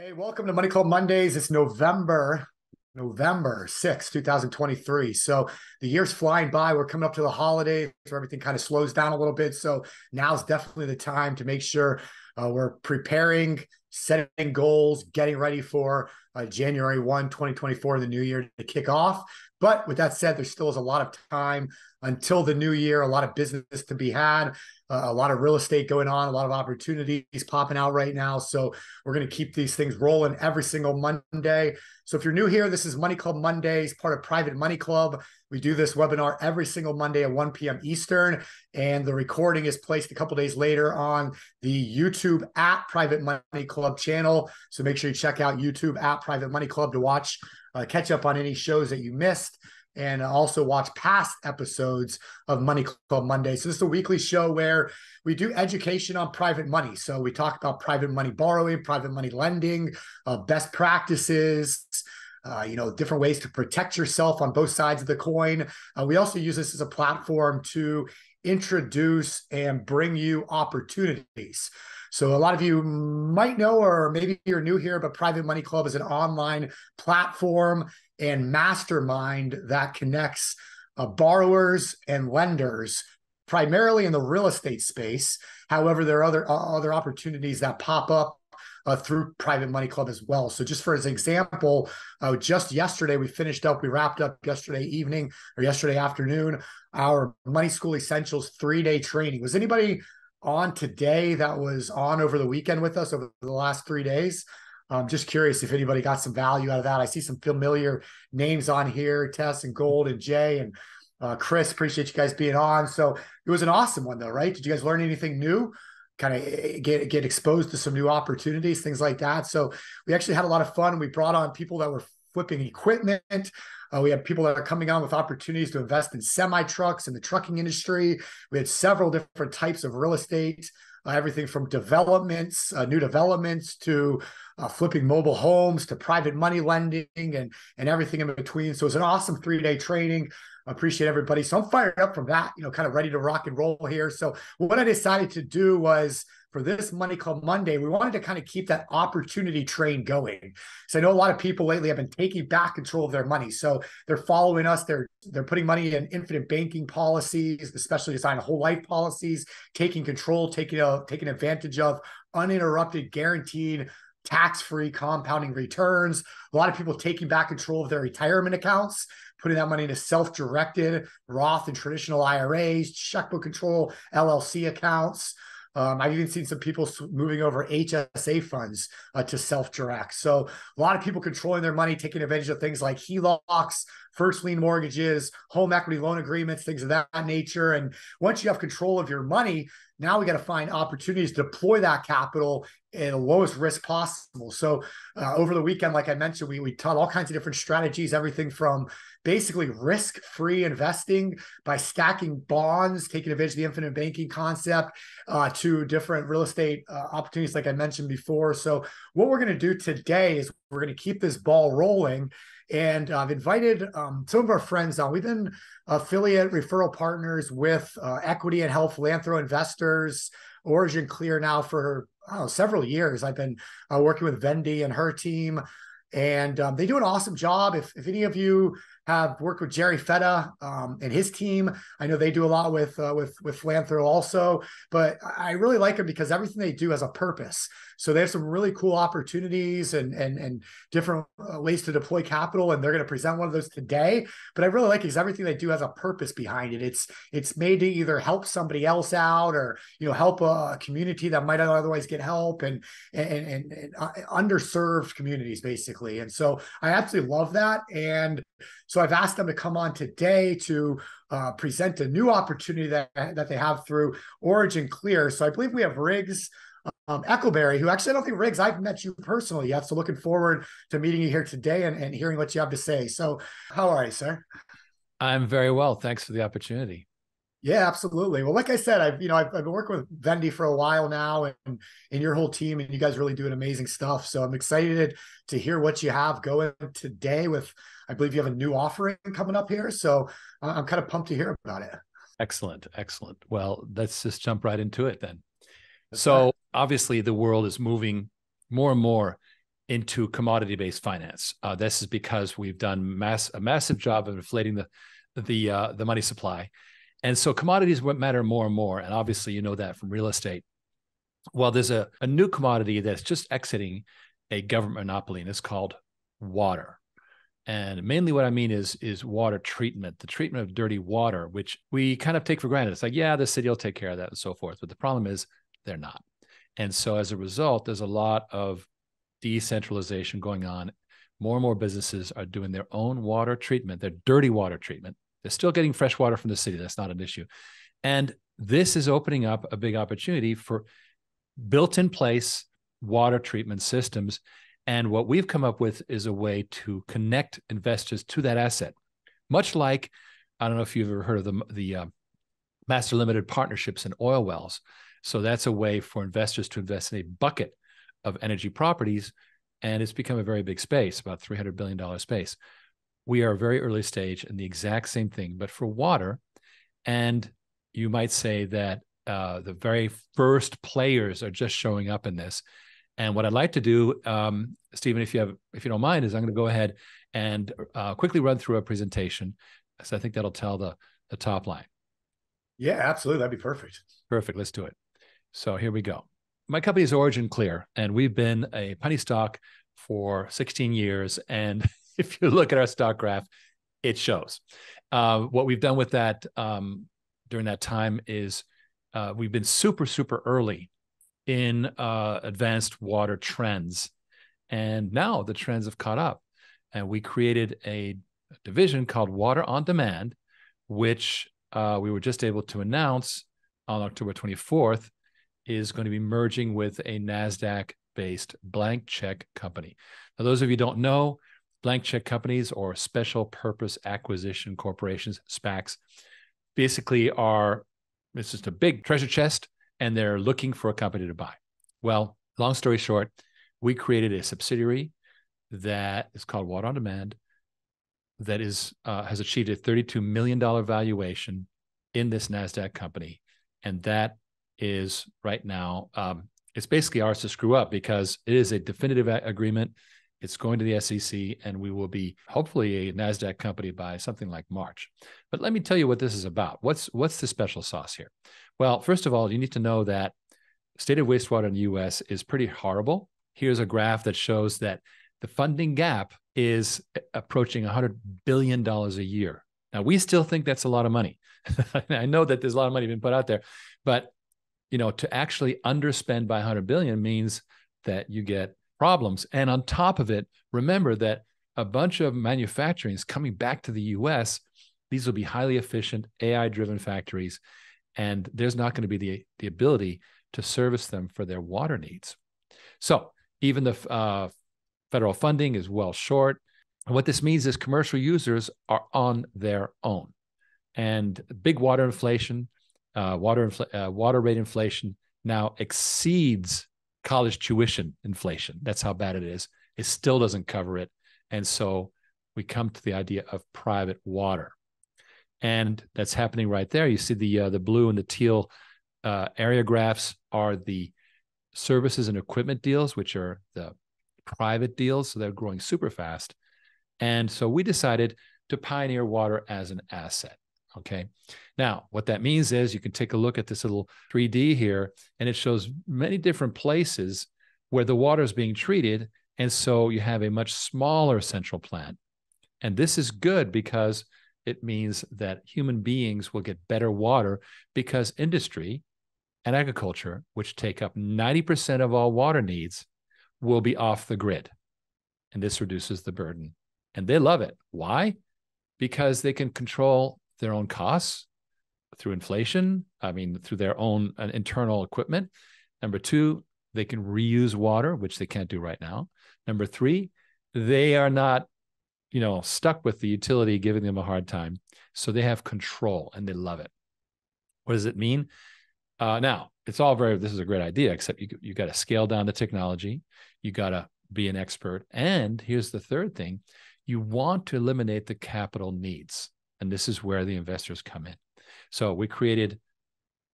Hey, welcome to Money Club Mondays. It's November, November 6th, 2023. So the year's flying by. We're coming up to the holidays where everything kind of slows down a little bit. So now's definitely the time to make sure uh, we're preparing, setting goals, getting ready for uh, January 1, 2024, the new year to kick off. But with that said, there still is a lot of time until the new year, a lot of business to be had, uh, a lot of real estate going on, a lot of opportunities popping out right now. So we're going to keep these things rolling every single Monday. So if you're new here, this is Money Club Mondays, part of Private Money Club. We do this webinar every single Monday at 1 p.m. Eastern, and the recording is placed a couple days later on the YouTube at Private Money Club channel. So make sure you check out YouTube at Private Money Club to watch, uh, catch up on any shows that you missed and also watch past episodes of Money Club Monday. So this is a weekly show where we do education on private money. So we talk about private money borrowing, private money lending, uh, best practices. Uh, you know, different ways to protect yourself on both sides of the coin. Uh, we also use this as a platform to introduce and bring you opportunities. So a lot of you might know, or maybe you're new here, but Private Money Club is an online platform and mastermind that connects uh, borrowers and lenders primarily in the real estate space. However, there are other uh, other opportunities that pop up uh, through Private Money Club as well. So, just for as example, uh, just yesterday we finished up, we wrapped up yesterday evening or yesterday afternoon our Money School Essentials three day training. Was anybody on today that was on over the weekend with us over the last three days? I'm just curious if anybody got some value out of that. I see some familiar names on here, Tess and Gold and Jay and uh, Chris. Appreciate you guys being on. So it was an awesome one, though, right? Did you guys learn anything new? Kind of eh, get get exposed to some new opportunities, things like that. So we actually had a lot of fun. We brought on people that were flipping equipment. Uh, we had people that are coming on with opportunities to invest in semi trucks in the trucking industry. We had several different types of real estate, uh, everything from developments, uh, new developments to uh, flipping mobile homes to private money lending and and everything in between. So it's an awesome three day training. appreciate everybody. So I'm fired up from that, you know, kind of ready to rock and roll here. So what I decided to do was for this Money Club Monday, we wanted to kind of keep that opportunity train going. So I know a lot of people lately have been taking back control of their money. So they're following us. They're they're putting money in infinite banking policies, especially designed whole life policies, taking control, taking a, taking advantage of uninterrupted, guaranteed tax-free compounding returns. A lot of people taking back control of their retirement accounts, putting that money into self-directed Roth and traditional IRAs, checkbook control, LLC accounts. Um, I've even seen some people moving over HSA funds uh, to self direct. So, a lot of people controlling their money, taking advantage of things like HELOCs, first lien mortgages, home equity loan agreements, things of that nature. And once you have control of your money, now we got to find opportunities to deploy that capital in the lowest risk possible. So uh, over the weekend, like I mentioned, we we taught all kinds of different strategies, everything from basically risk-free investing by stacking bonds, taking advantage of the infinite banking concept, uh, to different real estate uh, opportunities, like I mentioned before. So what we're going to do today is we're going to keep this ball rolling. And I've invited um, some of our friends on. We've been affiliate referral partners with uh, Equity and Health Philanthro Investors, Origin Clear now for oh, several years. I've been uh, working with Vendi and her team, and um, they do an awesome job. If, if any of you have worked with Jerry Fetta um, and his team. I know they do a lot with uh, with with Philanthro also, but I really like them because everything they do has a purpose. So they have some really cool opportunities and and and different uh, ways to deploy capital, and they're going to present one of those today. But I really like because everything they do has a purpose behind it. It's it's made to either help somebody else out or you know help a community that might otherwise get help and and and, and uh, underserved communities basically. And so I absolutely love that and so I've asked them to come on today to uh, present a new opportunity that, that they have through Origin Clear. So I believe we have Riggs um, Eckelberry, who actually I don't think Riggs, I've met you personally yet. So looking forward to meeting you here today and, and hearing what you have to say. So how are you, sir? I'm very well. Thanks for the opportunity. Yeah, absolutely. Well, like I said, I've you know I've, I've been working with Vendi for a while now, and and your whole team, and you guys really doing amazing stuff. So I'm excited to hear what you have going today. With I believe you have a new offering coming up here, so I'm kind of pumped to hear about it. Excellent, excellent. Well, let's just jump right into it then. That's so right. obviously, the world is moving more and more into commodity based finance. Uh, this is because we've done mass a massive job of inflating the the uh, the money supply, and so commodities matter more and more. And obviously, you know that from real estate. Well, there's a, a new commodity that's just exiting a government monopoly, and it's called water. And mainly what I mean is is water treatment, the treatment of dirty water, which we kind of take for granted. It's like, yeah, the city will take care of that and so forth. But the problem is they're not. And so as a result, there's a lot of decentralization going on. More and more businesses are doing their own water treatment, their dirty water treatment. They're still getting fresh water from the city. That's not an issue. And this is opening up a big opportunity for built in place water treatment systems. And what we've come up with is a way to connect investors to that asset, much like I don't know if you've ever heard of the the uh, master limited partnerships in oil wells. So that's a way for investors to invest in a bucket of energy properties, and it's become a very big space, about three hundred billion dollar space. We are very early stage in the exact same thing, but for water, and you might say that uh, the very first players are just showing up in this. And what I'd like to do, um, Stephen, if you have, if you don't mind, is I'm going to go ahead and uh, quickly run through a presentation, so I think that'll tell the the top line. Yeah, absolutely, that'd be perfect. Perfect. Let's do it. So here we go. My company is Origin Clear, and we've been a penny stock for 16 years. And if you look at our stock graph, it shows. Uh, what we've done with that um, during that time is uh, we've been super, super early in uh, advanced water trends. And now the trends have caught up. And we created a division called Water on Demand, which uh, we were just able to announce on October 24th is going to be merging with a NASDAQ based blank check company. Now, those of you don't know, blank check companies or special purpose acquisition corporations, SPACs, basically are it's just a big treasure chest and they're looking for a company to buy. Well, long story short, we created a subsidiary that is called Water on Demand that is uh, has achieved a $32 million valuation in this NASDAQ company. And that is right now, um, it's basically ours to screw up because it is a definitive agreement. It's going to the SEC, and we will be hopefully a Nasdaq company by something like March. But let me tell you what this is about. What's what's the special sauce here? Well, first of all, you need to know that state of wastewater in the U.S. is pretty horrible. Here's a graph that shows that the funding gap is approaching 100 billion dollars a year. Now we still think that's a lot of money. I know that there's a lot of money being put out there, but you know, to actually underspend by 100 billion means that you get problems. And on top of it, remember that a bunch of manufacturing is coming back to the US. These will be highly efficient, AI driven factories. And there's not going to be the, the ability to service them for their water needs. So even the uh, federal funding is well short. And what this means is commercial users are on their own. And big water inflation, uh, water infl- uh, water rate inflation now exceeds college tuition inflation. That's how bad it is. It still doesn't cover it, and so we come to the idea of private water, and that's happening right there. You see the uh, the blue and the teal uh, area graphs are the services and equipment deals, which are the private deals. So they're growing super fast, and so we decided to pioneer water as an asset. Okay. Now, what that means is you can take a look at this little 3D here, and it shows many different places where the water is being treated. And so you have a much smaller central plant. And this is good because it means that human beings will get better water because industry and agriculture, which take up 90% of all water needs, will be off the grid. And this reduces the burden. And they love it. Why? Because they can control their own costs through inflation. I mean, through their own uh, internal equipment. Number two, they can reuse water, which they can't do right now. Number three, they are not, you know, stuck with the utility giving them a hard time. So they have control and they love it. What does it mean? Uh, now, it's all very, this is a great idea, except you, you got to scale down the technology. You got to be an expert. And here's the third thing you want to eliminate the capital needs. And this is where the investors come in. So we created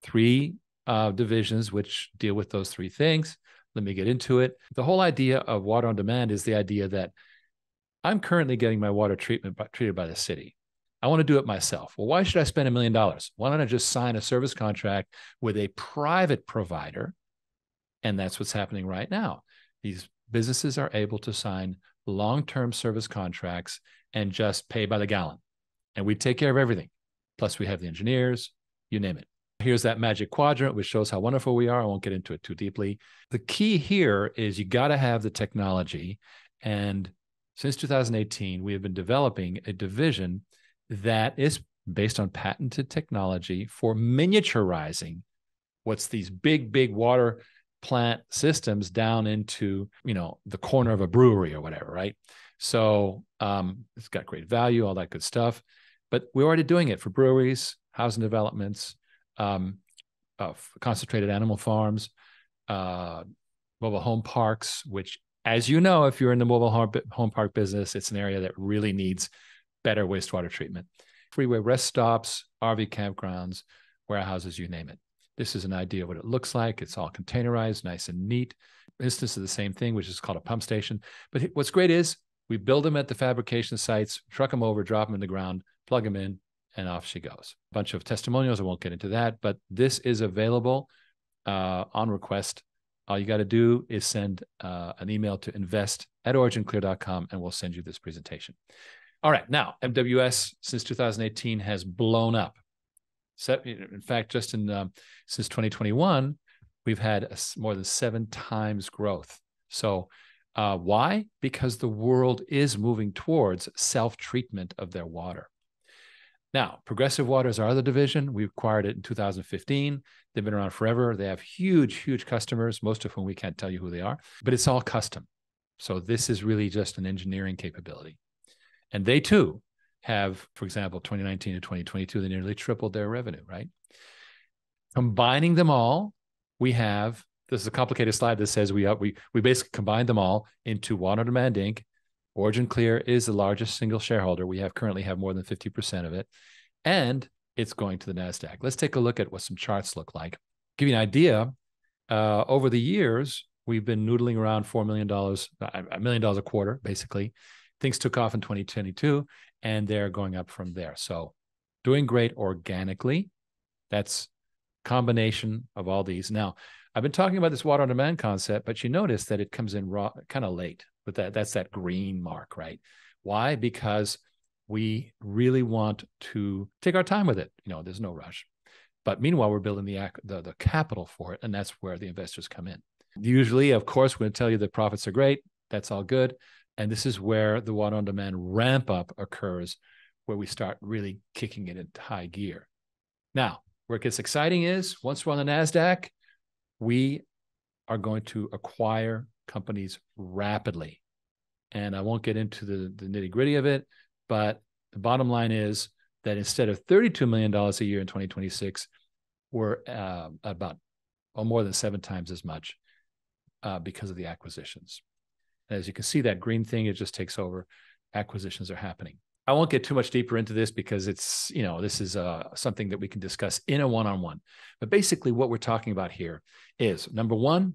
three uh, divisions which deal with those three things. Let me get into it. The whole idea of water on demand is the idea that I'm currently getting my water treatment by, treated by the city. I want to do it myself. Well, why should I spend a million dollars? Why don't I just sign a service contract with a private provider? And that's what's happening right now. These businesses are able to sign long term service contracts and just pay by the gallon. And we take care of everything. Plus, we have the engineers, you name it. Here's that magic quadrant, which shows how wonderful we are. I won't get into it too deeply. The key here is you got to have the technology. And since 2018, we have been developing a division that is based on patented technology for miniaturizing what's these big, big water plant systems down into, you know, the corner of a brewery or whatever, right? So um, it's got great value, all that good stuff. But we're already doing it for breweries, housing developments, um, of concentrated animal farms, uh, mobile home parks, which, as you know, if you're in the mobile home park business, it's an area that really needs better wastewater treatment. Freeway rest stops, RV campgrounds, warehouses, you name it. This is an idea of what it looks like. It's all containerized, nice and neat. Instance of the same thing, which is called a pump station. But what's great is we build them at the fabrication sites, truck them over, drop them in the ground, plug them in, and off she goes. A bunch of testimonials. I won't get into that, but this is available uh, on request. All you got to do is send uh, an email to invest at originclear.com and we'll send you this presentation. All right. Now, MWS since 2018 has blown up. In fact, just in um, since 2021, we've had a, more than seven times growth. So, uh, why? Because the world is moving towards self treatment of their water. Now, Progressive Water is our other division. We acquired it in 2015. They've been around forever. They have huge, huge customers, most of whom we can't tell you who they are, but it's all custom. So this is really just an engineering capability. And they too have, for example, 2019 to 2022, they nearly tripled their revenue, right? Combining them all, we have this is a complicated slide that says we we we basically combined them all into Water Demand Inc. Origin Clear is the largest single shareholder. We have currently have more than 50% of it. And it's going to the NASDAQ. Let's take a look at what some charts look like. Give you an idea. Uh, over the years, we've been noodling around $4 million, a million dollars a quarter, basically. Things took off in 2022 and they're going up from there. So doing great organically. That's combination of all these. Now, I've been talking about this water on demand concept, but you notice that it comes in raw kind of late but that that's that green mark, right? Why? Because we really want to take our time with it. You know, there's no rush. But meanwhile, we're building the, the, the capital for it, and that's where the investors come in. Usually, of course, we're going to tell you the profits are great. That's all good. And this is where the water on demand ramp up occurs, where we start really kicking it into high gear. Now, where it gets exciting is once we're on the NASDAQ, we are going to acquire companies rapidly. And I won't get into the, the nitty gritty of it, but the bottom line is that instead of $32 million a year in 2026, we're uh, about well, more than seven times as much uh, because of the acquisitions. as you can see, that green thing, it just takes over. Acquisitions are happening. I won't get too much deeper into this because it's, you know, this is uh, something that we can discuss in a one on one. But basically, what we're talking about here is number one,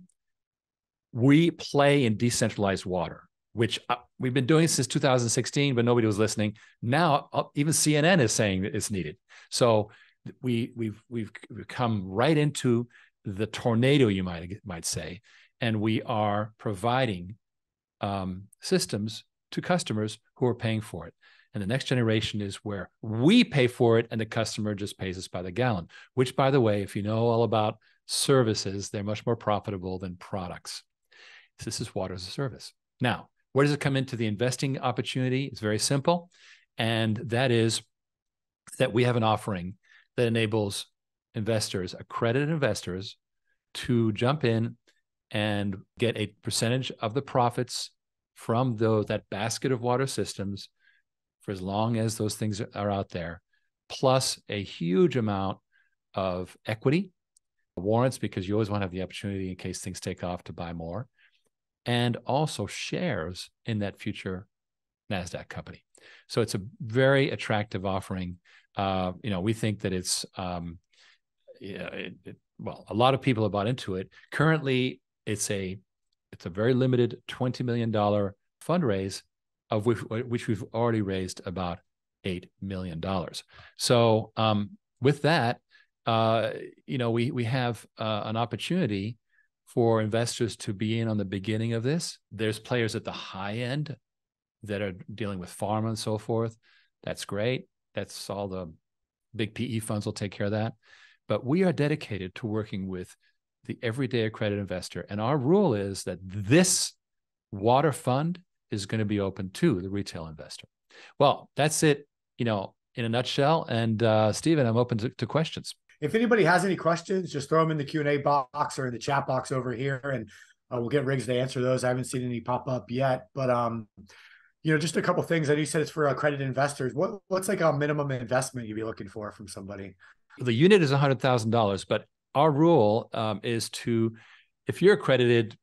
we play in decentralized water, which uh, we've been doing since 2016, but nobody was listening. Now, uh, even CNN is saying that it's needed. So we we've we've come right into the tornado, you might might say, and we are providing um, systems to customers who are paying for it. And the next generation is where we pay for it and the customer just pays us by the gallon, which, by the way, if you know all about services, they're much more profitable than products. This is water as a service. Now, where does it come into the investing opportunity? It's very simple. And that is that we have an offering that enables investors, accredited investors, to jump in and get a percentage of the profits from those that basket of water systems for as long as those things are out there, plus a huge amount of equity, warrants, because you always want to have the opportunity in case things take off to buy more, and also shares in that future NASDAQ company. So it's a very attractive offering. Uh, you know, we think that it's, um, yeah, it, it, well, a lot of people have bought into it. Currently, it's a it's a very limited $20 million fundraise, of which, which we've already raised about $8 million. So um, with that, uh, you know, we, we have uh, an opportunity for investors to be in on the beginning of this. There's players at the high end that are dealing with pharma and so forth. That's great. That's all the big PE funds will take care of that. But we are dedicated to working with the everyday accredited investor. And our rule is that this water fund is going to be open to the retail investor. Well, that's it, you know, in a nutshell. And uh, Stephen, I'm open to, to questions. If anybody has any questions, just throw them in the Q and A box or in the chat box over here, and uh, we'll get Riggs to answer those. I haven't seen any pop up yet, but um, you know, just a couple things. I know you said it's for accredited investors. What what's like a minimum investment you'd be looking for from somebody? The unit is a hundred thousand dollars, but our rule um, is to, if you're accredited,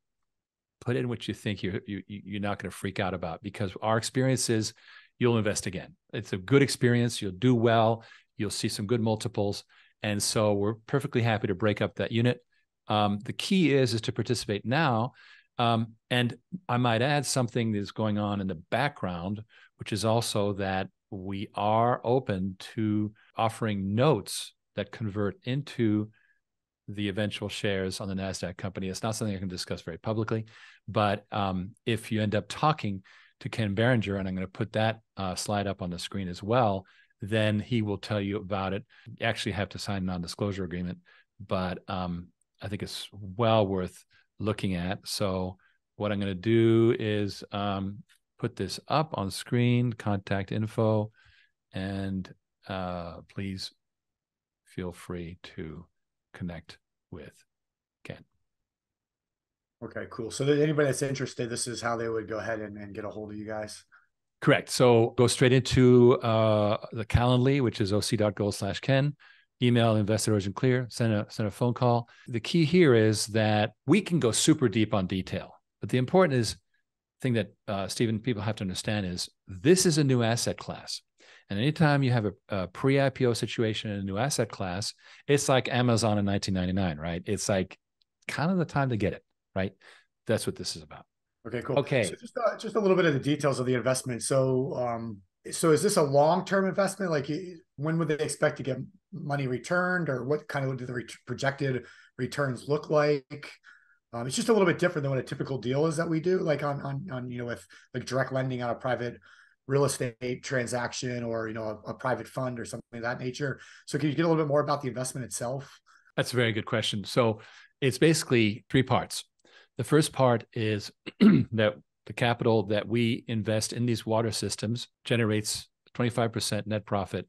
put in what you think you, you you're not going to freak out about because our experience is you'll invest again. It's a good experience. You'll do well. You'll see some good multiples, and so we're perfectly happy to break up that unit. Um, the key is is to participate now. Um, and I might add something that's going on in the background, which is also that we are open to offering notes that convert into the eventual shares on the NASDAQ company. It's not something I can discuss very publicly, but um, if you end up talking to Ken Berenger, and I'm going to put that uh, slide up on the screen as well, then he will tell you about it. You actually have to sign a non disclosure agreement, but um, I think it's well worth looking at. So, what I'm going to do is um, put this up on screen, contact info, and uh, please feel free to connect with Ken. Okay, cool. So anybody that's interested, this is how they would go ahead and, and get a hold of you guys. Correct. So go straight into uh, the Calendly, which is oc.gold slash Ken. Email investor OriginClear. Send a send a phone call. The key here is that we can go super deep on detail, but the important is thing that uh, Stephen people have to understand is this is a new asset class. And anytime you have a, a pre IPO situation in a new asset class, it's like Amazon in 1999, right? It's like kind of the time to get it, right? That's what this is about. Okay, cool. Okay. So just, uh, just a little bit of the details of the investment. So, um, so is this a long-term investment? Like, when would they expect to get money returned, or what kind of do the re- projected returns look like? Um, it's just a little bit different than what a typical deal is that we do, like on on on you know with like direct lending on a private real estate transaction or you know a, a, private fund or something of that nature. So can you get a little bit more about the investment itself? That's a very good question. So it's basically three parts. The first part is that the capital that we invest in these water systems generates 25% net profit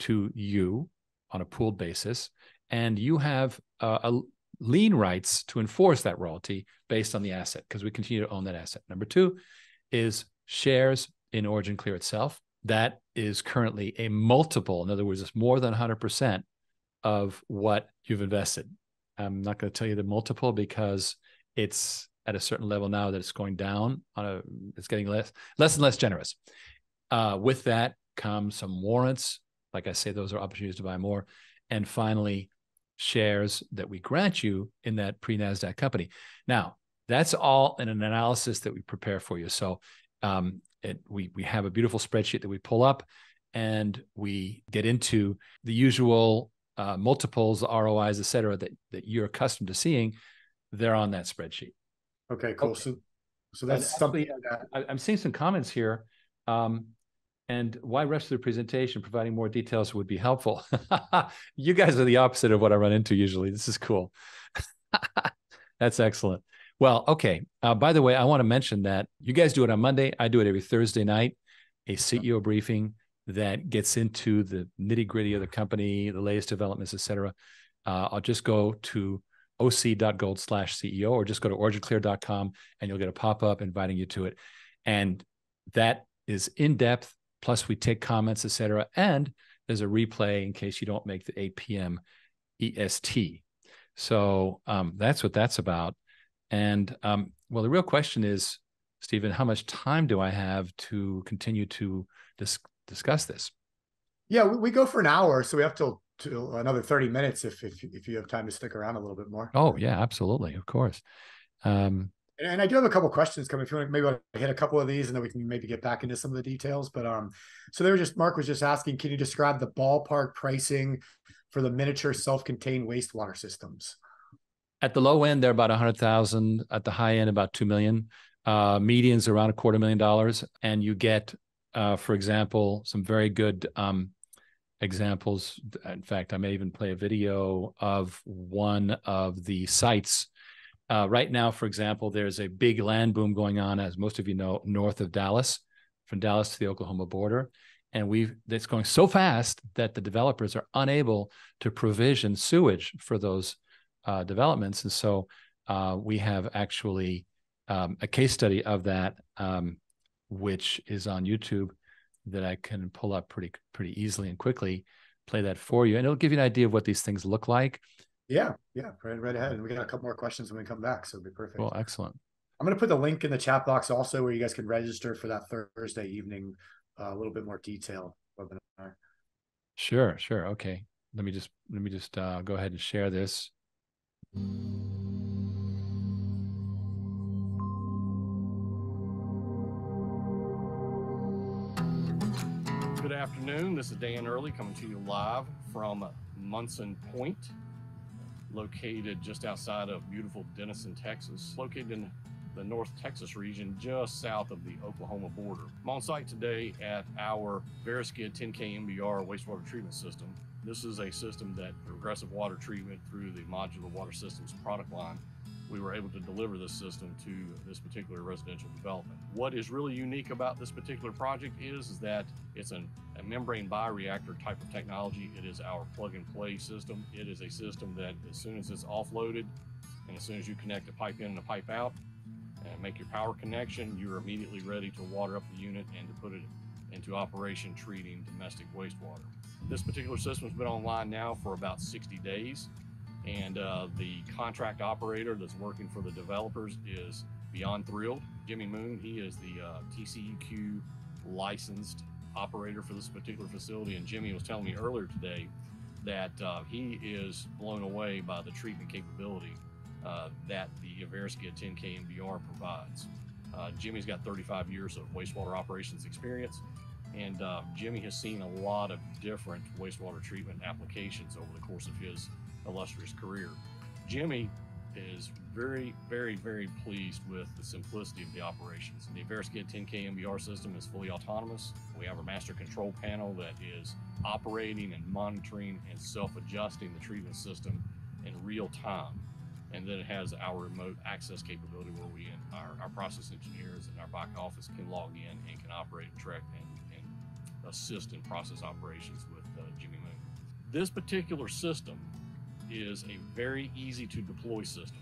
to you on a pooled basis. And you have uh, a lien rights to enforce that royalty based on the asset because we continue to own that asset. Number two is shares in Origin Clear itself. That is currently a multiple. In other words, it's more than 100% of what you've invested. I'm not going to tell you the multiple because it's at a certain level now that it's going down on a it's getting less less and less generous. Uh, with that comes some warrants. Like I say, those are opportunities to buy more. And finally, shares that we grant you in that pre NASDAQ company. Now, that's all in an analysis that we prepare for you. So um, it, we we have a beautiful spreadsheet that we pull up, and we get into the usual uh, multiples, ROIs, et cetera, that that you're accustomed to seeing. They're on that spreadsheet. Okay, cool. Okay. So so that's and something actually, that... I, am seeing some comments here. Um, and why rush through the presentation? Providing more details would be helpful. you guys are the opposite of what I run into usually. This is cool. That's excellent. Well, okay. Uh, by the way, I want to mention that you guys do it on Monday. I do it every Thursday night, a CEO briefing that gets into the nitty gritty of the company, the latest developments, et cetera. Uh, I'll just go to oc.gold slash CEO or just go to originclear.com and you'll get a pop up inviting you to it. And that is in depth. Plus, we take comments, et cetera. And there's a replay in case you don't make the 8 p.m. EST. So um, that's what that's about. And um, well, the real question is, Stephen, how much time do I have to continue to dis- discuss this? Yeah, we, we, go for an hour, so we have to to another thirty minutes if if if you have time to stick around a little bit more. Oh yeah, absolutely, of course. Um, And I do have a couple questions coming. If you want, maybe I'll hit a couple of these, and then we can maybe get back into some of the details. But um, so they were just Mark was just asking, can you describe the ballpark pricing for the miniature self-contained wastewater systems? At the low end, they're about a hundred thousand. At the high end, about two million. Uh, medians around a quarter million dollars, and you get, uh, for example, some very good um, examples. In fact, I may even play a video of one of the sites uh, right now, for example, there's a big land boom going on, as most of you know, north of Dallas, from Dallas to the Oklahoma border. And we've it's going so fast that the developers are unable to provision sewage for those uh, developments. And so uh, we have actually um, a case study of that, um, which is on YouTube that I can pull up pretty pretty easily and quickly. Play that for you, and it'll give you an idea of what these things look like. Yeah, yeah, right, right ahead. And we got a couple more questions when we come back, so it'll be perfect. Well, excellent. I'm going to put the link in the chat box also where you guys can register for that Thursday evening, uh, a little bit more detail webinar. Sure, sure. Okay. Let me just let me just uh, go ahead and share this. Good afternoon. This is Dan Early coming to you live from Munson Point located just outside of beautiful Denison, Texas, located in the North Texas region, just south of the Oklahoma border. I'm on site today at our Veriskid 10K MBR wastewater treatment system. This is a system that Progressive Water Treatment through the Modular Water Systems product line we were able to deliver this system to this particular residential development. What is really unique about this particular project is, is that it's an, a membrane bioreactor type of technology. It is our plug and play system. It is a system that as soon as it's offloaded and as soon as you connect a pipe in and a pipe out and make your power connection, you're immediately ready to water up the unit and to put it into operation treating domestic wastewater. This particular system has been online now for about 60 days and uh, the contract operator that's working for the developers is beyond thrilled. Jimmy Moon, he is the uh, TCEQ licensed operator for this particular facility, and Jimmy was telling me earlier today that uh, he is blown away by the treatment capability uh, that the Veriskid 10K MBR provides. Uh, Jimmy's got 35 years of wastewater operations experience, and uh, Jimmy has seen a lot of different wastewater treatment applications over the course of his illustrious career. Jimmy is very, very, very pleased with the simplicity of the operations. The Veriskid 10K MBR system is fully autonomous. We have a master control panel that is operating and monitoring and self-adjusting the treatment system in real time. And then it has our remote access capability where we, our, our process engineers and our back office can log in and can operate and track and assist in process operations with uh, Jimmy Moon. This particular system is a very easy to deploy system.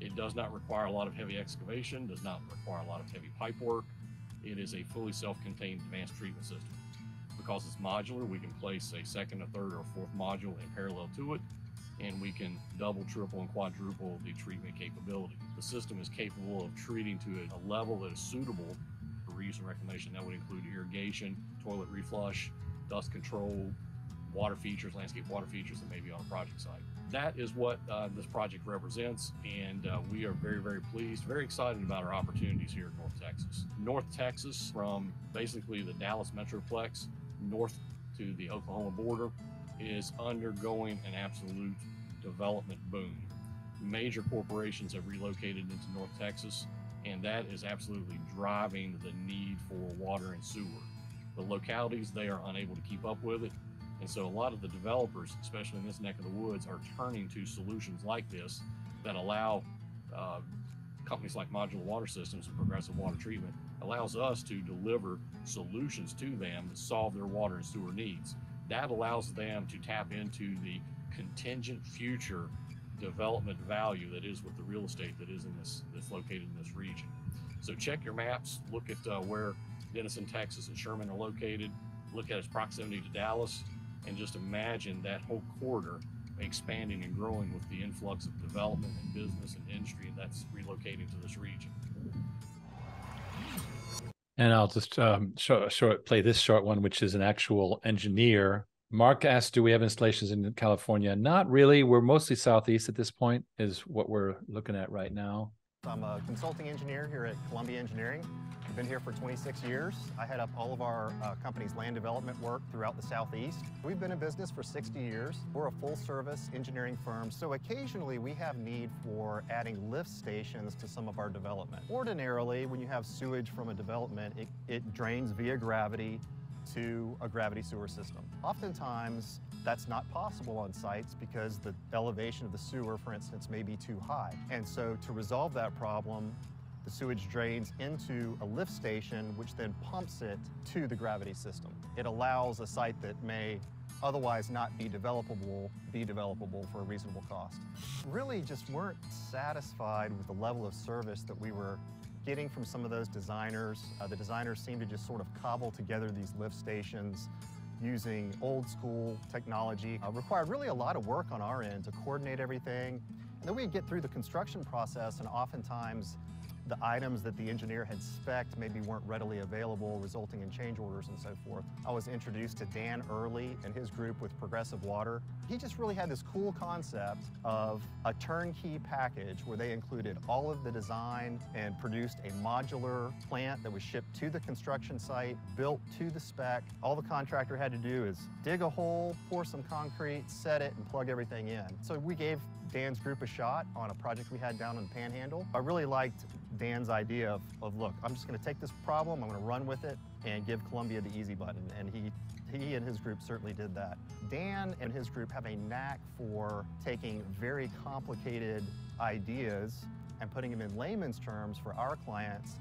It does not require a lot of heavy excavation, does not require a lot of heavy pipe work. It is a fully self-contained advanced treatment system. Because it's modular, we can place a second, a third, or a fourth module in parallel to it, and we can double, triple, and quadruple the treatment capability. The system is capable of treating to a level that is suitable for reuse and reclamation. That would include irrigation, toilet reflush, dust control, water features, landscape water features that may be on a project site. That is what uh, this project represents, and uh, we are very, very pleased, very excited about our opportunities here in North Texas. North Texas, from basically the Dallas Metroplex north to the Oklahoma border, is undergoing an absolute development boom. Major corporations have relocated into North Texas, and that is absolutely driving the need for water and sewer. The localities, they are unable to keep up with it, and so a lot of the developers, especially in this neck of the woods, are turning to solutions like this that allow uh, companies like Modular Water Systems and Progressive Water Treatment allows us to deliver solutions to them that solve their water and sewer needs. That allows them to tap into the contingent future development value that is with the real estate that is in this that's located in this region. So check your maps, look at uh, where Denison, Texas, and Sherman are located. Look at its proximity to Dallas and just imagine that whole corridor expanding and growing with the influx of development and business and industry that's relocating to this region. And I'll just um, show, show, play this short one, which is an actual engineer. Mark asked, "Do we have installations in California?" Not really. We're mostly southeast at this point, is what we're looking at right now. I'm a consulting engineer here at Columbia Engineering. I've been here for 26 years. I head up all of our uh, company's land development work throughout the Southeast. We've been in business for 60 years. We're a full service engineering firm, so occasionally we have need for adding lift stations to some of our development. Ordinarily, when you have sewage from a development, it, it drains via gravity to a gravity sewer system. Oftentimes, that's not possible on sites because the elevation of the sewer, for instance, may be too high. And so to resolve that problem, the sewage drains into a lift station, which then pumps it to the gravity system. It allows a site that may otherwise not be developable, be developable for a reasonable cost. Really just weren't satisfied with the level of service that we were getting from some of those designers. Uh, the designers seemed to just sort of cobble together these lift stations using old school technology. Uh, required really a lot of work on our end to coordinate everything. And then we'd get through the construction process and oftentimes the items that the engineer had spec'd maybe weren't readily available, resulting in change orders and so forth. I was introduced to Dan Early and his group with Progressive Water. He just really had this cool concept of a turnkey package where they included all of the design and produced a modular plant that was shipped to the construction site, built to the spec. All the contractor had to do is dig a hole, pour some concrete, set it, and plug everything in. So we gave Dan's group a shot on a project we had down in the Panhandle. I really liked Dan's idea of, of look, I'm just going to take this problem, I'm to run with it, and give Columbia the easy button. And he, he and his group certainly did that. Dan and his group have a knack for taking very complicated ideas and putting them in layman's terms for our clients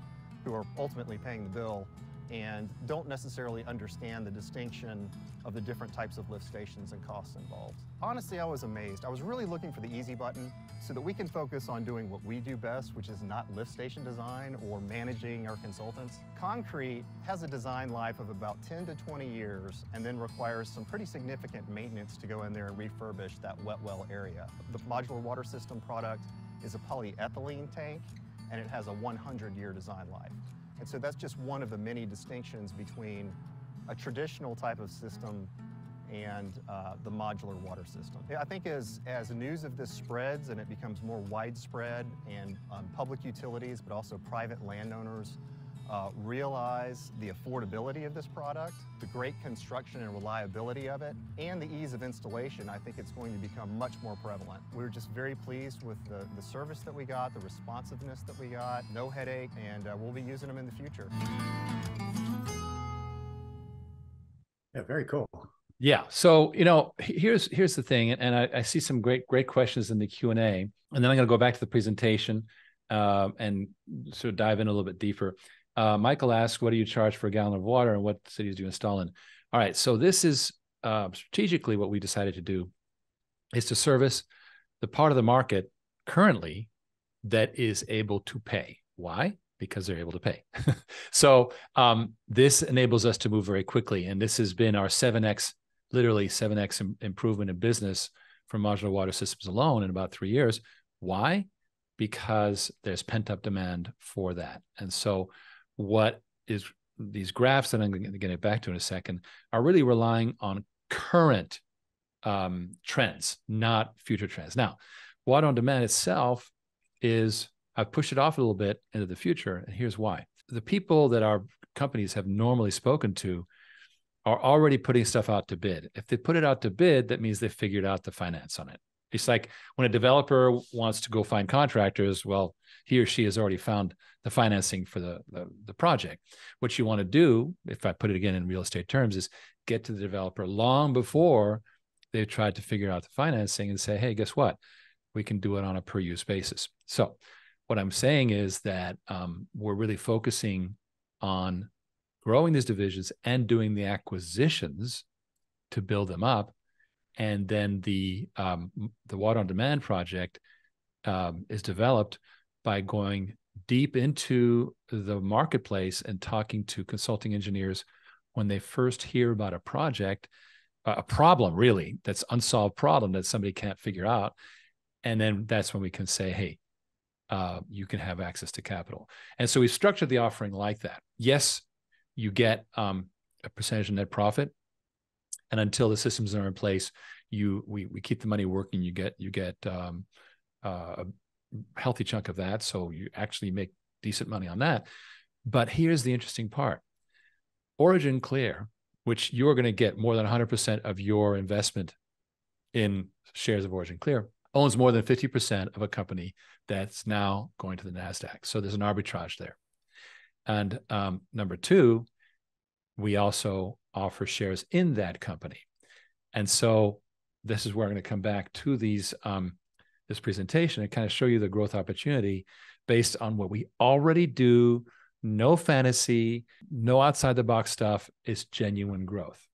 who are ultimately paying the bill and don't necessarily understand the distinction of the different types of lift stations and costs involved. Honestly, I was amazed. I was really looking for the easy button so that we can focus on doing what we do best, which is not lift station design or managing our consultants. Concrete has a design life of about 10 to 20 years and then requires some pretty significant maintenance to go in there and refurbish that wet well area. The modular water system product is a polyethylene tank and it has a 100 year design life. And so that's just one of the many distinctions between a traditional type of system and uh, the modular water system. I think as, as news of this spreads and it becomes more widespread and um, public utilities, but also private landowners uh, realize the affordability of this product, the great construction and reliability of it, and the ease of installation, I think it's going to become much more prevalent. We're just very pleased with the, the service that we got, the responsiveness that we got, no headache, and uh, we'll be using them in the future. Yeah, very cool. Yeah. So you know, here's here's the thing, and I, I see some great great questions in the Q and A, and then I'm going to go back to the presentation uh, and sort of dive in a little bit deeper. Uh, Michael asks, "What do you charge for a gallon of water, and what cities do you install in?" All right, so this is uh, strategically what we decided to do is to service the part of the market currently that is able to pay. Why? Because they're able to pay. so um, this enables us to move very quickly, and this has been our seven x, literally seven x improvement in business from modular water systems alone in about three years. Why? Because there's pent up demand for that, and so what is these graphs that I'm going to get back to in a second are really relying on current um, trends, not future trends. Now, water on demand itself is I've pushed it off a little bit into the future, and here's why: the people that our companies have normally spoken to are already putting stuff out to bid. If they put it out to bid, that means they figured out the finance on it. It's like when a developer wants to go find contractors, well, he or she has already found the financing for the, the, the project. What you want to do, if I put it again in real estate terms, is get to the developer long before they've tried to figure out the financing and say, hey, guess what? We can do it on a per use basis. So, what I'm saying is that um, we're really focusing on growing these divisions and doing the acquisitions to build them up and then the um, the water on demand project um, is developed by going deep into the marketplace and talking to consulting engineers when they first hear about a project a problem really that's unsolved problem that somebody can't figure out. And then that's when we can say hey uh, you can have access to capital. And so we structured the offering like that. Yes you get um, a percentage of net profit and until the systems are in place you we we keep the money working you get you get um, uh, healthy chunk of that. So you actually make decent money on that. But here's the interesting part Origin Clear, which you're going to get more than 100% of your investment in shares of Origin Clear, owns more than 50% of a company that's now going to the NASDAQ. So there's an arbitrage there. And um, number two, we also offer shares in that company. And so this is where I'm going to come back to these um, this presentation and kind of show you the growth opportunity based on what we already do. No fantasy, no outside the box stuff. It's genuine growth.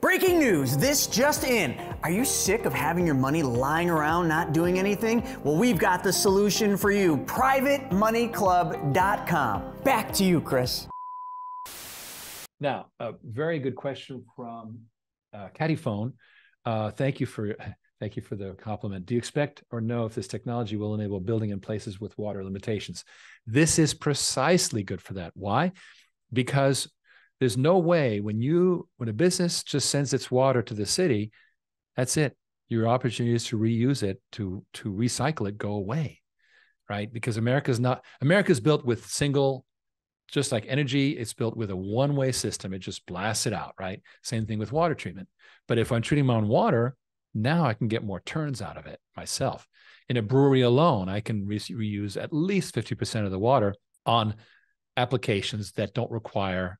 Breaking news, this just in. Are you sick of having your money lying around not doing anything? Well, we've got the solution for you privatemoneyclub.com. Back to you, Chris. Now, a very good question from uh, Phone. Uh, thank you for thank you for the compliment. Do you expect or know if this technology will enable building in places with water limitations? This is precisely good for that. Why? Because there's no way when you when a business just sends its water to the city, that's it. Your opportunities to reuse it, to to recycle it, go away, right? Because America's not America's built with single just like energy, it's built with a one way system. It just blasts it out, right? Same thing with water treatment. But if I'm treating my own water, now I can get more turns out of it myself. In a brewery alone, I can re- reuse at least 50% of the water on applications that don't require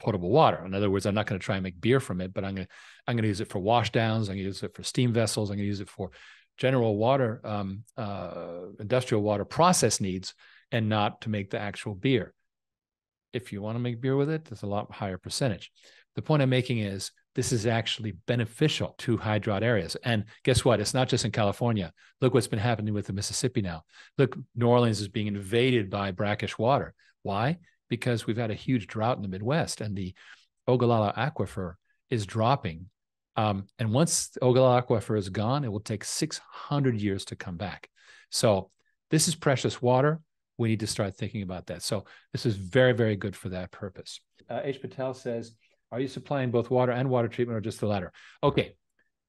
potable water. In other words, I'm not going to try and make beer from it, but I'm going to I'm going to use it for wash downs. I'm going to use it for steam vessels. I'm going to use it for general water, um, uh, industrial water process needs, and not to make the actual beer if you want to make beer with it, there's a lot higher percentage. The point I'm making is this is actually beneficial to high drought areas. And guess what? It's not just in California. Look what's been happening with the Mississippi now. Look, New Orleans is being invaded by brackish water. Why? Because we've had a huge drought in the Midwest and the Ogallala Aquifer is dropping. Um, and once the Ogallala Aquifer is gone, it will take 600 years to come back. So this is precious water we need to start thinking about that. So this is very, very good for that purpose. Uh, H. Patel says, are you supplying both water and water treatment or just the latter? Okay.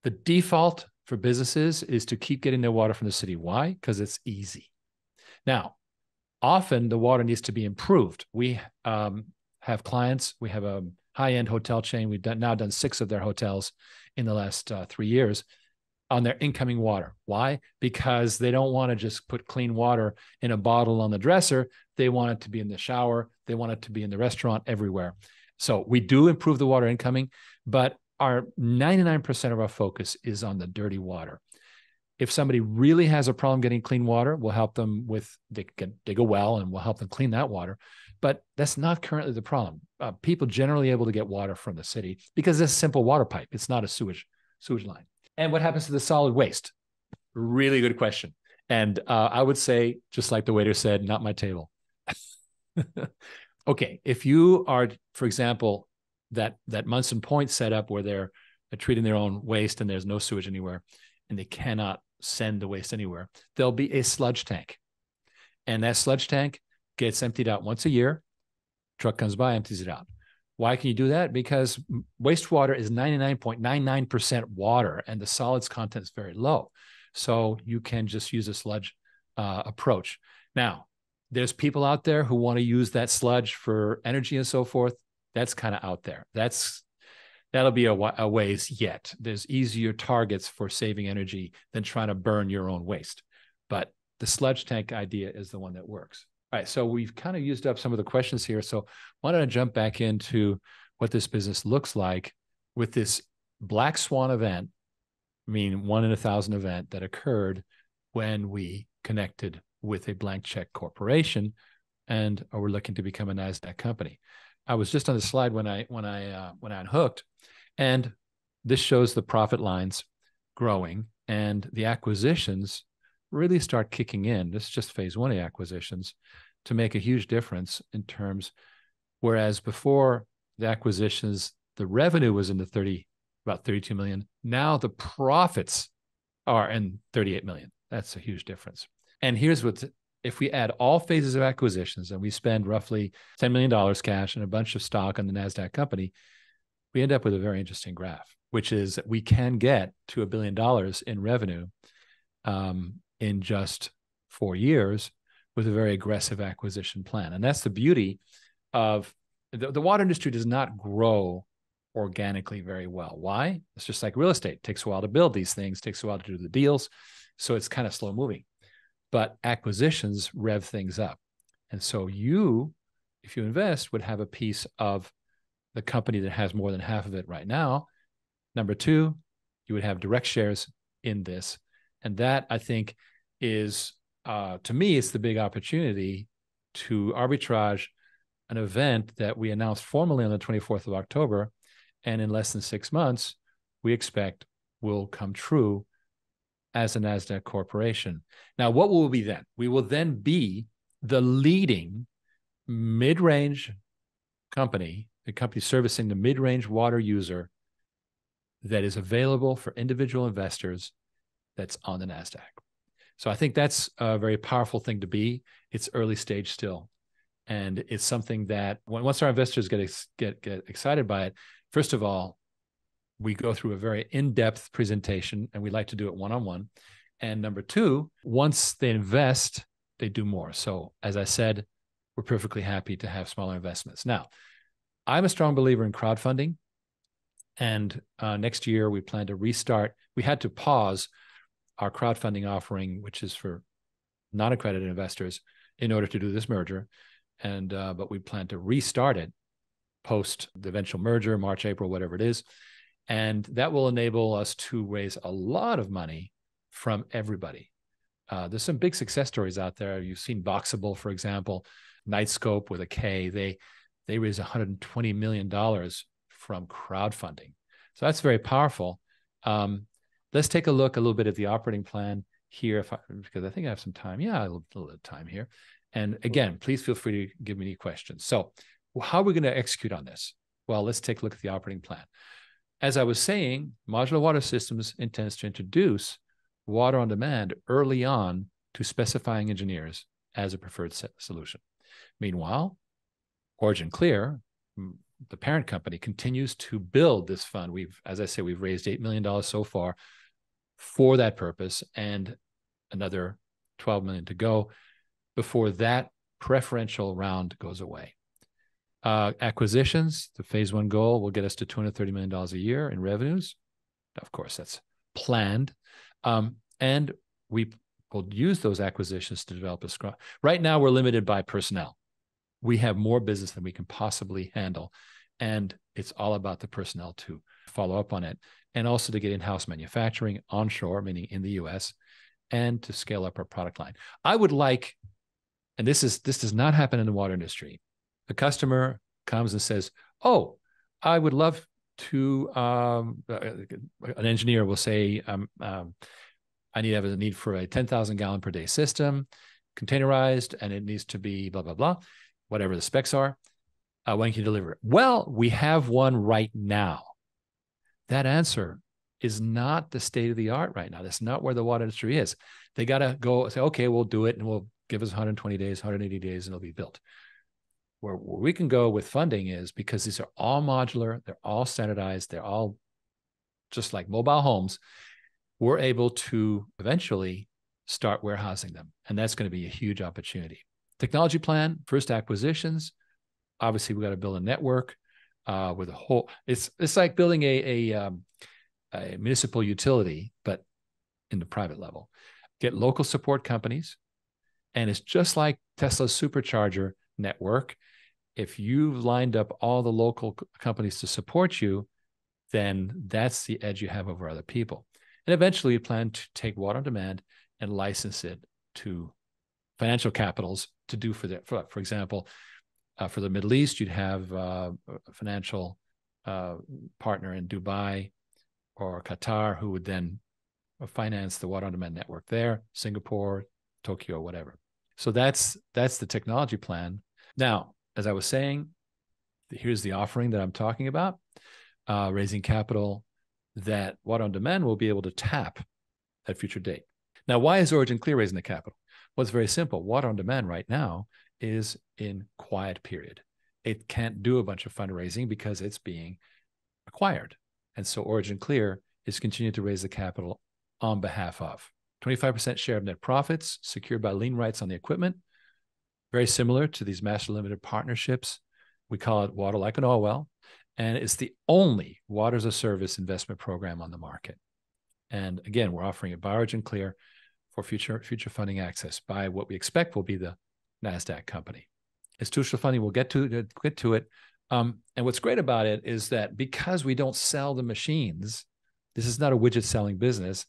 The default for businesses is to keep getting their water from the city. Why? Because it's easy. Now, often the water needs to be improved. We um, have clients, we have a high end hotel chain. We've done, now done six of their hotels in the last uh, three years on their incoming water. Why? Because they don't want to just put clean water in a bottle on the dresser. They want it to be in the shower. They want it to be in the restaurant, everywhere. So we do improve the water incoming, but our 99% of our focus is on the dirty water. If somebody really has a problem getting clean water, we'll help them with they can dig a well and we'll help them clean that water. But that's not currently the problem. Uh, people generally able to get water from the city because it's a simple water pipe. It's not a sewage sewage line. And what happens to the solid waste? Really good question. And uh, I would say, just like the waiter said, not my table. okay, if you are, for example, that that Munson Point setup where they're, they're treating their own waste and there's no sewage anywhere, and they cannot send the waste anywhere, there'll be a sludge tank, and that sludge tank gets emptied out once a year. Truck comes by, empties it out. Why can you do that? Because wastewater is 99.99% water and the solids content is very low. So you can just use a sludge uh, approach. Now, there's people out there who want to use that sludge for energy and so forth. That's kind of out there. That's that'll be a, a ways yet. There's easier targets for saving energy than trying to burn your own waste. But the sludge tank idea is the one that works. All right, so we've kind of used up some of the questions here. So why don't I jump back into what this business looks like with this black swan event, I mean one in a thousand event that occurred when we connected with a blank check corporation and we're looking to become a Nasdaq company. I was just on the slide when I when I uh, when I unhooked, and this shows the profit lines growing and the acquisitions really start kicking in. This is just phase one of acquisitions to make a huge difference in terms. Whereas before the acquisitions, the revenue was in the 30, about 32 million. Now the profits are in 38 million. That's a huge difference. And here's what if we add all phases of acquisitions and we spend roughly $10 million cash and a bunch of stock on the NASDAQ company, we end up with a very interesting graph, which is that we can get to a billion dollars in revenue um, in just four years with a very aggressive acquisition plan. And that's the beauty of the, the water industry does not grow organically very well. Why? It's just like real estate. It takes a while to build these things, takes a while to do the deals. So it's kind of slow moving. But acquisitions rev things up. And so you, if you invest, would have a piece of the company that has more than half of it right now. Number two, you would have direct shares in this. And that I think is, uh, to me, it's the big opportunity to arbitrage an event that we announced formally on the 24th of October. And in less than six months, we expect will come true as a NASDAQ corporation. Now, what will we be then? We will then be the leading mid range company, the company servicing the mid range water user that is available for individual investors that's on the NASDAQ. So I think that's a very powerful thing to be. It's early stage still. And it's something that when, once our investors get, get, get excited by it, first of all, we go through a very in-depth presentation and we like to do it one-on-one. And number two once they invest they do more. So as i said we're perfectly happy to have smaller investments. Now i'm a strong believer in crowdfunding. And uh, next year we plan to restart. We had to pause our crowdfunding offering which is for non-accredited investors in order to do this merger and uh, but we plan to restart it post the eventual merger march april whatever it is and that will enable us to raise a lot of money from everybody. Uh, there's some big success stories out there. You've seen Boxable, for example, Knightscope with a K. They they raised 120 million dollars from crowdfunding. So that's very powerful. Um, let's take a look a little bit at the operating plan here, if I, because I think I have some time. Yeah, a little, a little time here. And again, please feel free to give me any questions. So, how are we going to execute on this? Well, let's take a look at the operating plan as I was saying, modular water systems intends to introduce water on demand early on to specifying engineers as a preferred solution. Meanwhile, OriginClear, the parent company, continues to build this fund. We've, as I say, we've raised $8 million so far for that purpose and another 12 million to go before that preferential round goes away. Uh, acquisitions, the phase one goal will get us to $230 million a year in revenues. Of course, that's planned. Um, and we will use those acquisitions to develop a scrum. Right now, we're limited by personnel. We have more business than we can possibly handle. And it's all about the personnel to follow up on it and also to get in house manufacturing onshore, meaning in the US, and to scale up our product line. I would like, and this is this does not happen in the water industry A customer comes and says, "Oh, I would love to." Um, uh, an engineer will say, um, um, "I need to have a need for a ten thousand gallon per day system, containerized, and it needs to be blah blah blah, whatever the specs are." Uh, when can you deliver it? Well, we have one right now. That answer is not the state of the art right now. That's not where the water industry is. They got to go say, okay, we'll do it and we'll give us 120 days, 180 days, and it'll be built where, where we can go with funding is because these are all modular, they're all standardized, they're all just like mobile homes. We're able to eventually start warehousing them. And that's going to be a huge opportunity. Technology plan, first acquisitions. Obviously, we got to build a network uh, with a whole. It's it's like building a a, um, a municipal utility, but in the private level. Get local support companies, and it's just like Tesla's supercharger network if you've lined up all the local companies to support you, then that's the edge you have over other people. And eventually, you plan to take water on demand and license it to financial capitals to do for that. For, for example, uh, for the Middle East, you'd have uh, a financial uh, partner in Dubai or Qatar who would then finance the water on demand network there, Singapore, Tokyo, whatever. So that's that's the technology plan. Now, as I was saying, here's the offering that I'm talking about uh, raising capital that Water on Demand will be able to tap at future date. Now, why is OriginClear raising the capital? Well, it's very simple. Water on Demand right now is in quiet period. It can't do a bunch of fundraising because it's being acquired. And so OriginClear is continuing to raise the capital on behalf of 25% share of net profits secured by lien rights on the equipment. Very similar to these master limited partnerships. We call it Water Like an Oil Well. And it's the only water as a service investment program on the market. And again, we're offering it by OriginClear for future future funding access by what we expect will be the Nasdaq company. Institutional funding, we'll get to get to it. Um, and what's great about it is that because we don't sell the machines, this is not a widget selling business.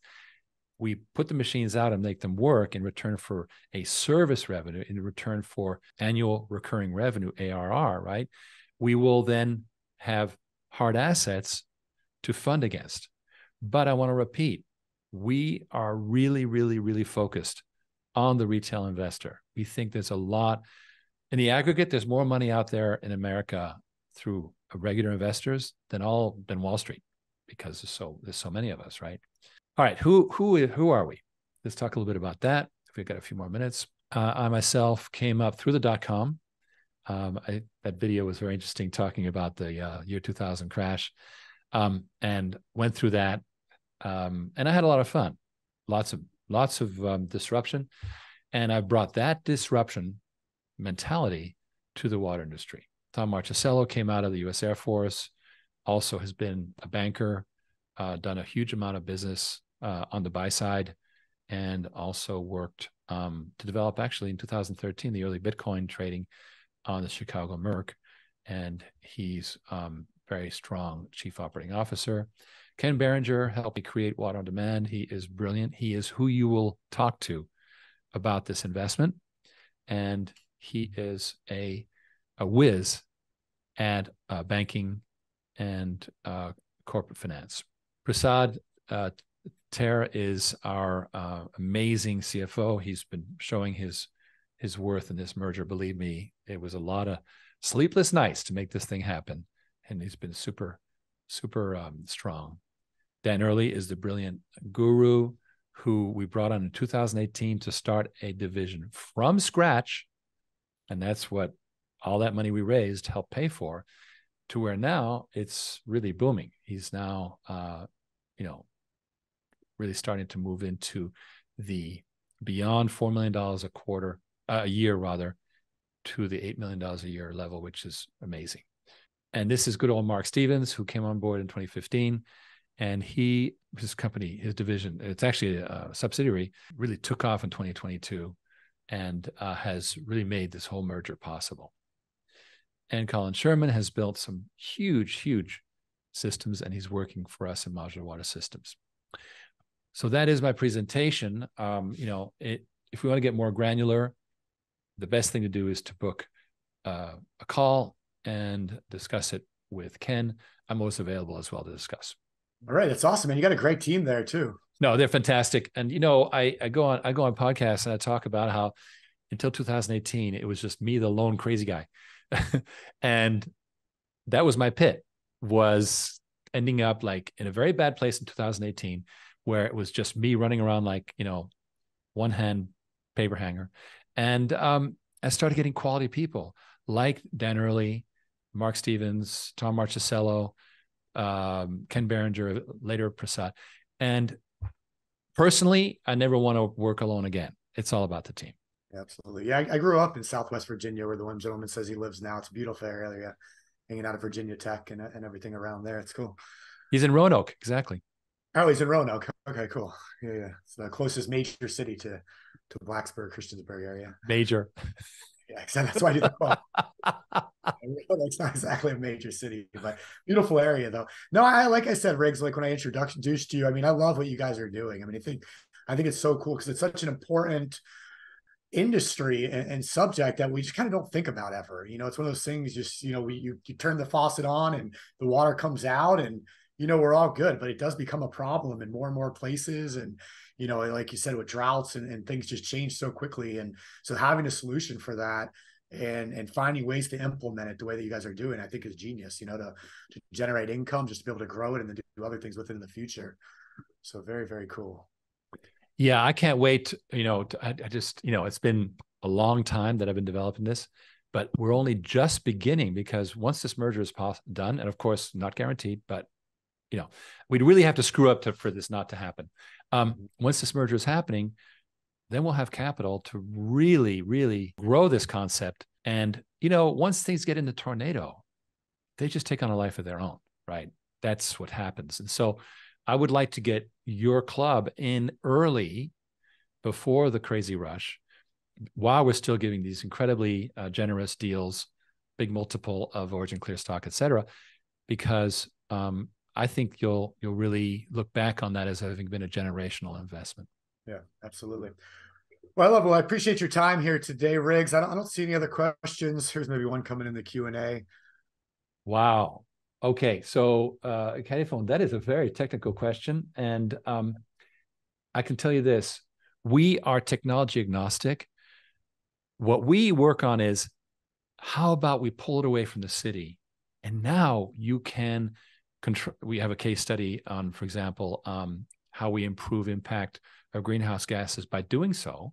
We put the machines out and make them work in return for a service revenue, in return for annual recurring revenue, ARR, right? We will then have hard assets to fund against. But I want to repeat, we are really, really, really focused on the retail investor. We think there's a lot in the aggregate, there's more money out there in America through regular investors than all than Wall Street because there's so there's so many of us, right? All right, who who who are we? Let's talk a little bit about that. If we've got a few more minutes, uh, I myself came up through the dot com. Um, I, that video was very interesting, talking about the uh, year 2000 crash, um, and went through that, um, and I had a lot of fun, lots of lots of um, disruption, and I've brought that disruption mentality to the water industry. Tom Marchesello came out of the U.S. Air Force, also has been a banker, uh, done a huge amount of business uh, on the buy side, and also worked um, to develop actually in 2013 the early Bitcoin trading on the Chicago Merc, and he's um, very strong chief operating officer. Ken Berenger helped me create Water on Demand. He is brilliant. He is who you will talk to about this investment, and he is a a whiz at uh, banking and uh, corporate finance. Prasad uh, Tare is our uh, amazing CFO. He's been showing his his worth in this merger. Believe me, it was a lot of sleepless nights to make this thing happen, and he's been super super um, strong. Dan Early is the brilliant guru who we brought on in 2018 to start a division from scratch and that's what all that money we raised helped pay for to where now it's really booming. He's now, uh, you know, really starting to move into the beyond $4 million a quarter, uh, a year rather, to the $8 million a year level, which is amazing. And this is good old Mark Stevens, who came on board in 2015. And he, his company, his division, it's actually a subsidiary, really took off in 2022 and uh, has really made this whole merger possible. And Colin Sherman has built some huge, huge systems, and he's working for us in modular water systems. So that is my presentation. Um, you know, it, if we want to get more granular, the best thing to do is to book uh, a call and discuss it with Ken. I'm always available as well to discuss. All right, that's awesome, and you got a great team there too. No, they're fantastic. And you know, I, I go on I go on podcasts and I talk about how until 2018 it was just me, the lone crazy guy, and that was my pit. Was ending up like in a very bad place in 2018, where it was just me running around like you know, one hand paper hanger, and um, I started getting quality people like Dan Early, Mark Stevens, Tom Marchesello, um, Ken Berenger, later Prasad, and personally, I never want to work alone again. It's all about the team. Absolutely. Yeah, I, I, grew up in Southwest Virginia, where the one gentleman says he lives now. It's a beautiful area, hanging out at Virginia Tech and, and everything around there. It's cool. He's in Roanoke, exactly. Oh, he's in Roanoke. Okay, cool. Yeah, yeah. It's the closest major city to to Blacksburg, Christiansburg area. Major. Yeah, that's why I do the It's not exactly a major city, but beautiful area though. No, I like I said, Riggs. Like when I introduced you, I mean, I love what you guys are doing. I mean, I think I think it's so cool because it's such an important industry and, and, subject that we just kind of don't think about ever. You know, it's one of those things. Just you know, we you, you turn the faucet on and the water comes out, and you know we're all good, but it does become a problem in more and more places and you know, like you said, with droughts and, and things just change so quickly. And so having a solution for that and and finding ways to implement it the way that you guys are doing, I think is genius, you know, to, to generate income, just to be able to grow it and then do other things with it in the future. So very, very cool. Yeah, I can't wait. You know, I, I just, you know, it's been a long time that I've been developing this, but we're only just beginning because once this merger is pos- done, and of course, not guaranteed, but you know, we'd really have to screw up to, for this not to happen. Um, once this merger is happening, then we'll have capital to really, really grow this concept. And, you know, once things get into tornado, they just take on a life of their own, right? That's what happens. And so I would like to get your club in early before the crazy rush while we're still giving these incredibly uh, generous deals, big multiple of OriginClear stock, et cetera, because um, I think you'll you'll really look back on that as having been a generational investment. Yeah, absolutely. Well, I love. Well, I appreciate your time here today, Riggs. I don't, I don't see any other questions. Here's maybe one coming in the Q and A. Wow. Okay, so uh, phone. that is a very technical question, and um, I can tell you this: we are technology agnostic. What we work on is how about we pull it away from the city, and now you can control. We have a case study on, for example, um, how we improve impact of greenhouse gases by doing so.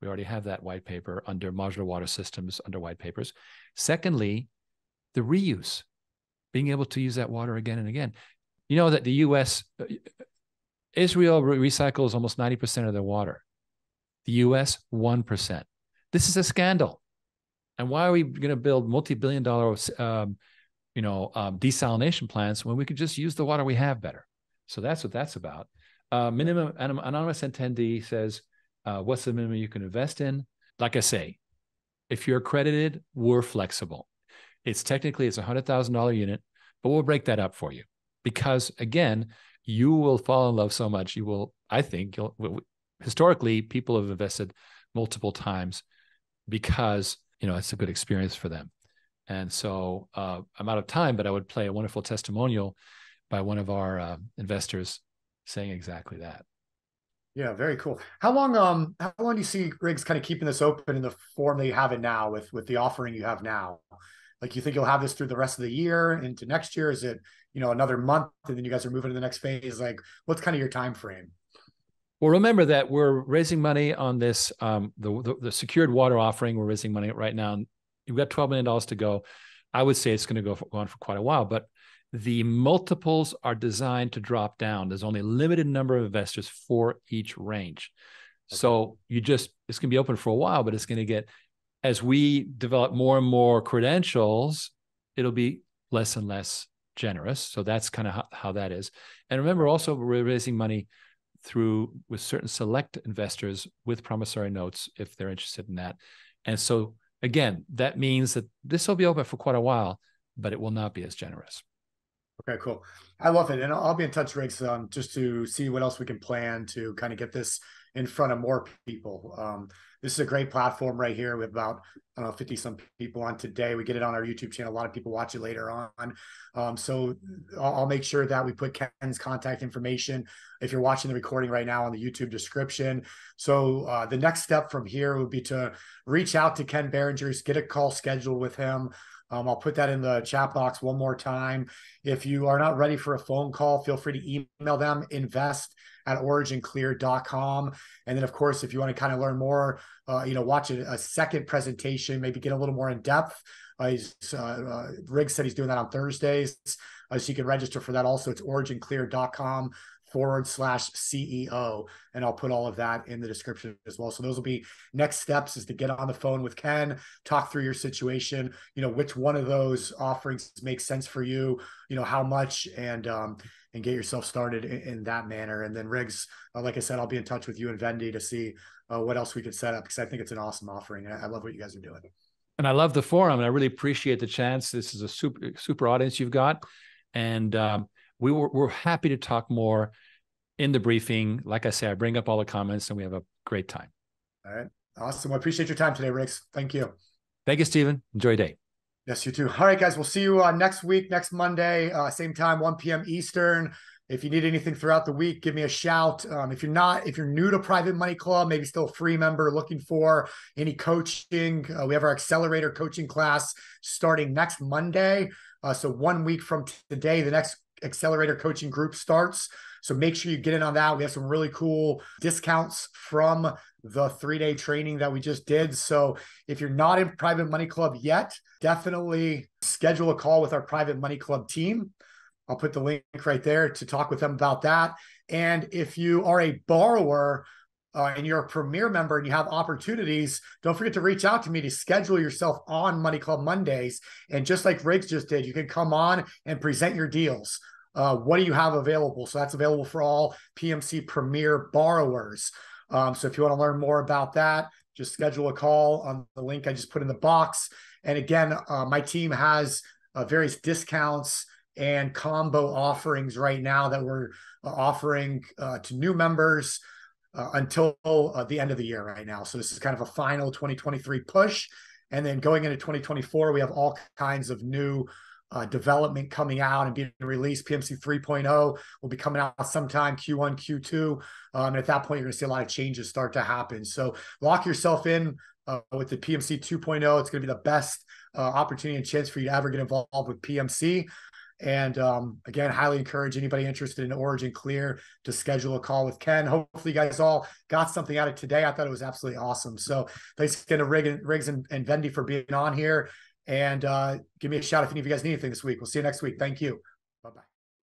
We already have that white paper under modular water systems under white papers. Secondly, the reuse being able to use that water again and again. You know that the U.S. Uh, Israel recycles almost 90% of their water. The U.S. 1%. This is a scandal. And why are we going to build multi-billion dollar, um, you know, um, desalination plants when we could just use the water we have better? So that's what that's about. Uh, minimum anonymous attendee says, uh, "What's the minimum you can invest in?" Like I say, if you're accredited, we're flexible. It's technically it's a hundred thousand dollar unit, but we'll break that up for you because again, you will fall in love so much. You will, I think, you'll. Historically, people have invested multiple times because you know it's a good experience for them. And so uh, I'm out of time, but I would play a wonderful testimonial by one of our uh, investors saying exactly that. Yeah, very cool. How long um how long do you see Riggs kind of keeping this open in the form that you have it now with with the offering you have now? Like you think you'll have this through the rest of the year into next year? Is it, you know, another month and then you guys are moving to the next phase? Like what's kind of your time frame? Well, remember that we're raising money on this um the, the, the secured water offering. We're raising money right now. You've got $12 million to go. I would say it's going to go, for, go on for quite a while, but the multiples are designed to drop down. There's only a limited number of investors for each range. Okay. So you just, it's going to be open for a while, but it's going to get as we develop more and more credentials, it'll be less and less generous. So that's kind of how, how that is. And remember, also we're raising money through with certain select investors with promissory notes if they're interested in that. And so again, that means that this will be open for quite a while, but it will not be as generous. Okay, cool. I love it. And I'll be in touch, Riggs, um, just to see what else we can plan to kind of get this in front of more people. Um, this is a great platform right here. Have about I don't know 50 some people on today. We get it on our YouTube channel. A lot of people watch it later on. Um, so I'll, I'll, make sure that we put Ken's contact information if you're watching the recording right now on the YouTube description. So uh, the next step from here would be to reach out to Ken Berengers, get a call scheduled with him. Um, I'll put that in the chat box one more time. If you are not ready for a phone call, feel free to email them invest at originclear.com. And then, of course, if you want to kind of learn more, uh, you know, watch a, a, second presentation, maybe get a little more in depth. Uh, he's, uh, uh Riggs said he's doing that on Thursdays. Uh, so you can register for that also. It's originclear.com forward slash CEO. And I'll put all of that in the description as well. So those will be next steps is to get on the phone with Ken, talk through your situation, you know, which one of those offerings makes sense for you, you know, how much and um and get yourself started in, in that manner. And then Riggs, uh, like I said, I'll be in touch with you and Vendy to see uh, what else we could set up because I think it's an awesome offering. I, I love what you guys are doing. And I love the forum and I really appreciate the chance. This is a super super audience you've got. And um, we were, we're happy to talk more in the briefing. Like I say, I bring up all the comments and we have a great time. All right. Awesome. Well, I appreciate your time today, Riggs. Thank you. Thank you, Stephen. Enjoy your day. Yes, you too. All right, guys. We'll see you uh, next week, next Monday, uh, same time, 1 p.m. Eastern. If you need anything throughout the week, give me a shout. Um, if you're not, if you're new to Private Money Club, maybe still a free member looking for any coaching, uh, we have our accelerator coaching class starting next Monday. Uh, so one week from today, the next accelerator coaching group starts. So make sure you get in on that. We have some really cool discounts from the three day training that we just did. So if you're not in Private Money Club yet, definitely schedule a call with our Private Money Club team. I'll put the link right there to talk with them about that. And if you are a borrower uh, and you're a premier member and you have opportunities, don't forget to reach out to me to schedule yourself on Money Club Mondays. And just like Riggs just did, you can come on and present your deals. Uh, what do you have available? So that's available for all PMC Premier borrowers. Um, so if you want to learn more about that, just schedule a call on the link I just put in the box. And again, uh, my team has uh, various discounts and combo offerings right now that we're uh, offering uh, to new members uh, until uh, the end of the year right now. So this is kind of a final 2023 push. And then going into 2024, we have all kinds of new uh, development coming out and being released. PMC 3.0 will be coming out sometime Q1, Q2. Um, and at that point, you're going to see a lot of changes start to happen. So lock yourself in uh, with the PMC 2.0. It's going to be the best uh, opportunity and chance for you to ever get involved with PMC. And um, again, highly encourage anybody interested in OriginClear to schedule a call with Ken. Hopefully, you guys all got something out of today. I thought it was absolutely awesome. So thanks again to Riggs and, and Vendy for being on here. And uh, give me a shout if any of you guys need anything this week. We'll see you next week. Thank you. Bye bye.